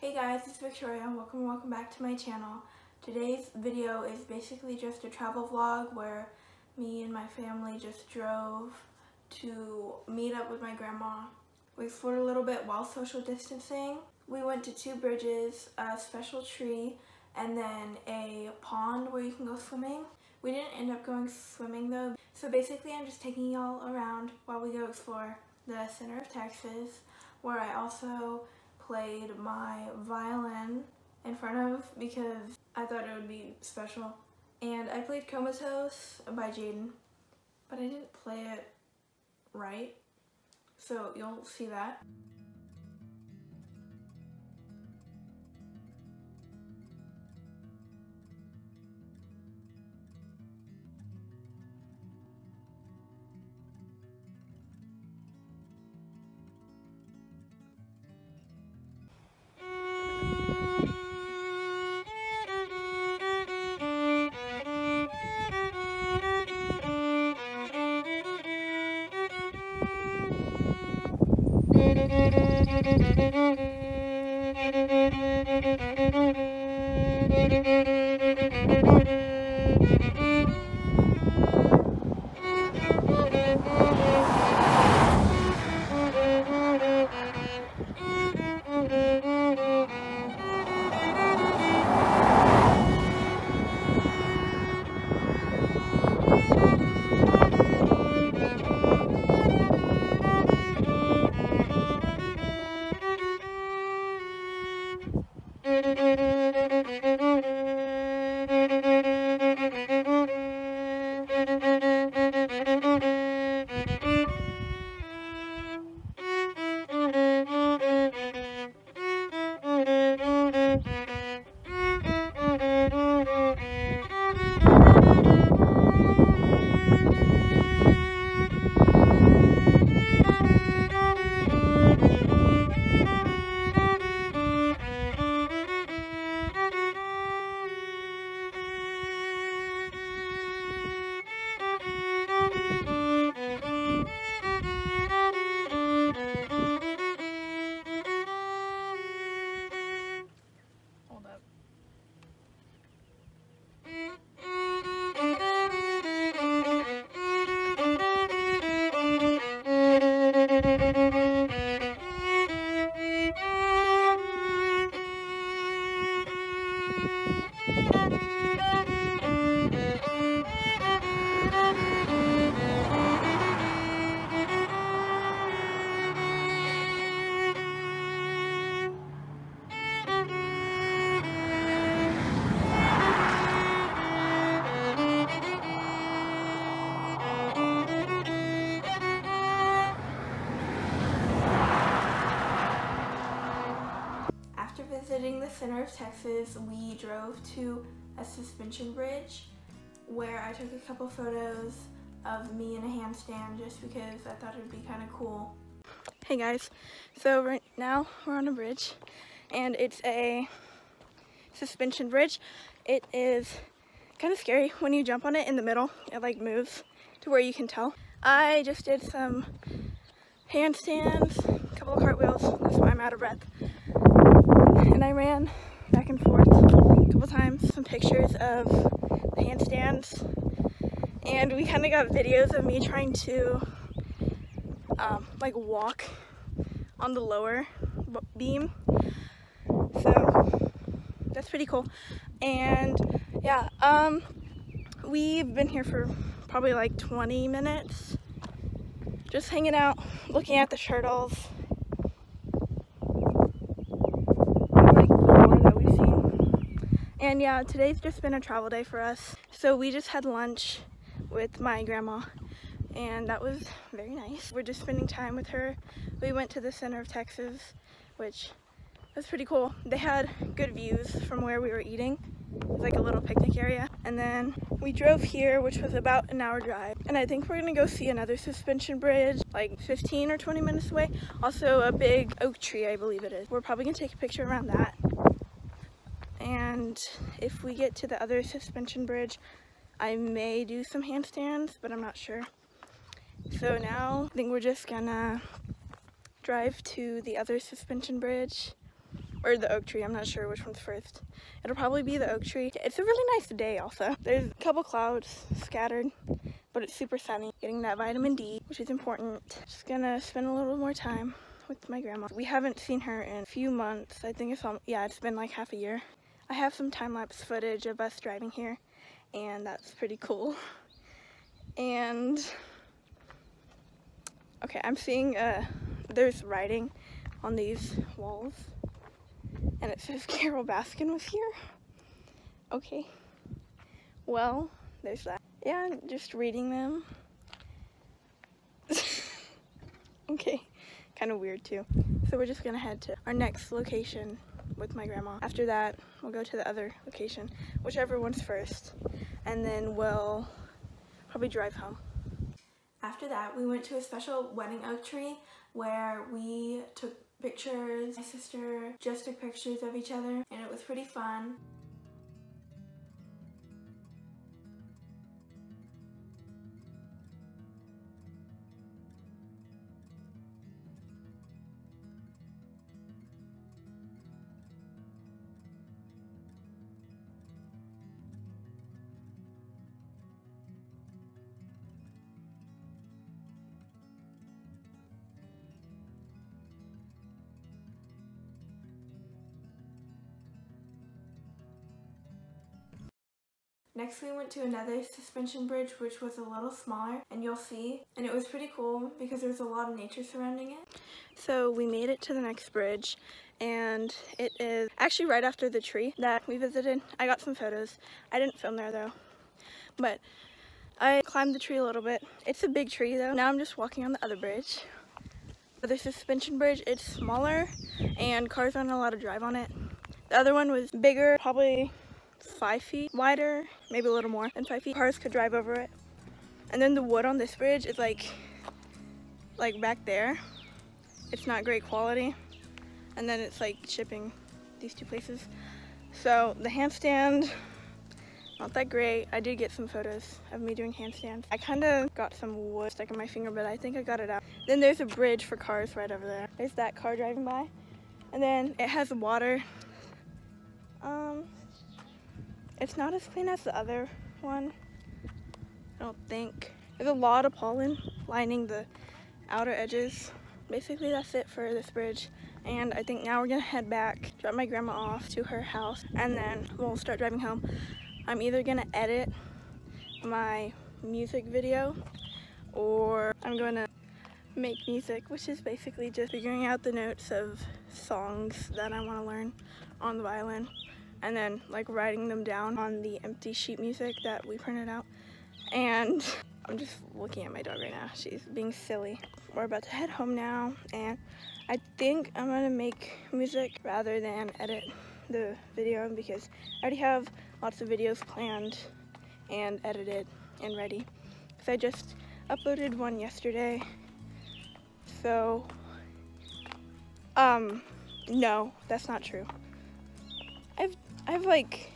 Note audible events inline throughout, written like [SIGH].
Hey guys, it's Victoria and welcome welcome back to my channel. Today's video is basically just a travel vlog where me and my family just drove to meet up with my grandma. We explored a little bit while social distancing. We went to two bridges, a special tree, and then a pond where you can go swimming. We didn't end up going swimming though. So basically I'm just taking y'all around while we go explore the center of Texas where I also played my violin in front of because I thought it would be special. And I played Comatose by Jaden, but I didn't play it right. So you'll see that. Hold visiting the center of Texas, we drove to a suspension bridge where I took a couple photos of me in a handstand just because I thought it would be kind of cool. Hey guys, so right now we're on a bridge and it's a suspension bridge. It is kind of scary when you jump on it in the middle. It like moves to where you can tell. I just did some handstands, a couple of cartwheels, that's why I'm out of breath ran back and forth a couple times, some pictures of the handstands, and we kind of got videos of me trying to um, like walk on the lower beam. So that's pretty cool. And yeah, um, we've been here for probably like 20 minutes, just hanging out, looking at the turtles. like more that we've seen. And yeah, today's just been a travel day for us. So we just had lunch with my grandma and that was very nice. We're just spending time with her. We went to the center of Texas, which was pretty cool. They had good views from where we were eating. It was like a little picnic area. And then we drove here, which was about an hour drive. And I think we're gonna go see another suspension bridge, like 15 or 20 minutes away. Also a big oak tree, I believe it is. We're probably gonna take a picture around that. And if we get to the other suspension bridge, I may do some handstands, but I'm not sure. So now I think we're just gonna drive to the other suspension bridge or the oak tree. I'm not sure which one's first. It'll probably be the oak tree. It's a really nice day also. There's a couple clouds scattered, but it's super sunny. Getting that vitamin D, which is important. Just gonna spend a little more time with my grandma. We haven't seen her in a few months. I think it's, um, yeah, it's been like half a year. I have some time-lapse footage of us driving here, and that's pretty cool. And, okay, I'm seeing, uh, there's writing on these walls and it says [LAUGHS] Carole Baskin was here. Okay. Well, there's that. Yeah, just reading them. [LAUGHS] okay. Kind of weird too. So we're just gonna head to our next location with my grandma. After that, we'll go to the other location, whichever one's first, and then we'll probably drive home. After that, we went to a special wedding oak tree where we took pictures. My sister just took pictures of each other and it was pretty fun. Next we went to another suspension bridge which was a little smaller and you'll see and it was pretty cool because there's a lot of nature surrounding it. So we made it to the next bridge and it is actually right after the tree that we visited. I got some photos. I didn't film there though but I climbed the tree a little bit. It's a big tree though. Now I'm just walking on the other bridge. The suspension bridge, it's smaller and cars aren't allowed to drive on it. The other one was bigger, probably five feet wider, maybe a little more than five feet. Cars could drive over it. And then the wood on this bridge is like, like back there. It's not great quality. And then it's like shipping these two places. So the handstand, not that great. I did get some photos of me doing handstands. I kind of got some wood stuck in my finger, but I think I got it out. Then there's a bridge for cars right over there. There's that car driving by. And then it has water. Um, it's not as clean as the other one, I don't think. There's a lot of pollen lining the outer edges. Basically that's it for this bridge. And I think now we're gonna head back, drop my grandma off to her house, and then we'll start driving home. I'm either gonna edit my music video or I'm gonna make music, which is basically just figuring out the notes of songs that I wanna learn on the violin and then like writing them down on the empty sheet music that we printed out. And I'm just looking at my dog right now. She's being silly. We're about to head home now and I think I'm gonna make music rather than edit the video because I already have lots of videos planned and edited and ready. Because I just uploaded one yesterday. So, um, no, that's not true. I've I've like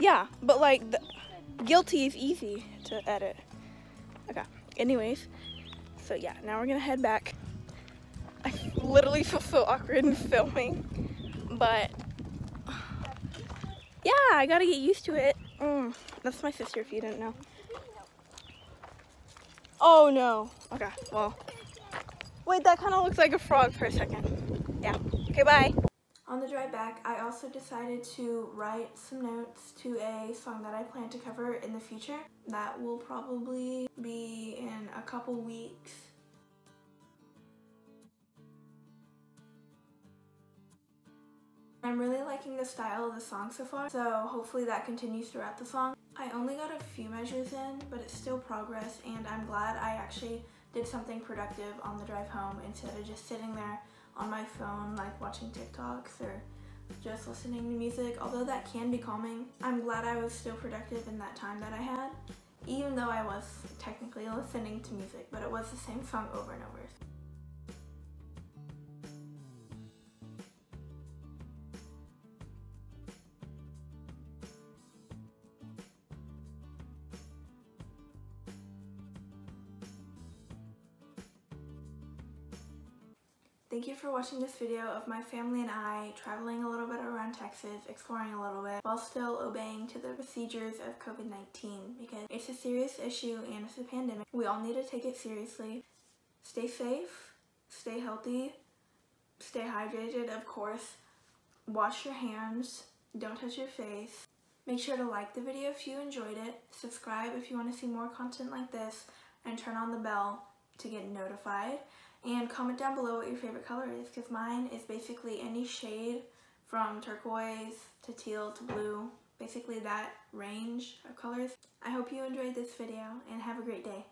yeah, but like guilty is easy to edit. Okay. Anyways, so yeah, now we're gonna head back. I literally feel so awkward in filming, but yeah, I gotta get used to it. Mm, that's my sister if you didn't know. Oh no. Okay, well. Wait, that kind of looks like a frog for a second. Yeah. Okay, bye. On the drive back, I also decided to write some notes to a song that I plan to cover in the future. That will probably be in a couple weeks. I'm really liking the style of the song so far, so hopefully that continues throughout the song. I only got a few measures in, but it's still progress, and I'm glad I actually did something productive on the drive home instead of just sitting there on my phone, like watching TikToks or just listening to music. Although that can be calming, I'm glad I was still productive in that time that I had, even though I was technically listening to music, but it was the same song over and over. Thank you for watching this video of my family and I traveling a little bit around Texas, exploring a little bit, while still obeying to the procedures of COVID-19 because it's a serious issue and it's a pandemic. We all need to take it seriously. Stay safe, stay healthy, stay hydrated, of course. Wash your hands, don't touch your face. Make sure to like the video if you enjoyed it, subscribe if you want to see more content like this, and turn on the bell to get notified. And comment down below what your favorite color is because mine is basically any shade from turquoise to teal to blue. Basically that range of colors. I hope you enjoyed this video and have a great day.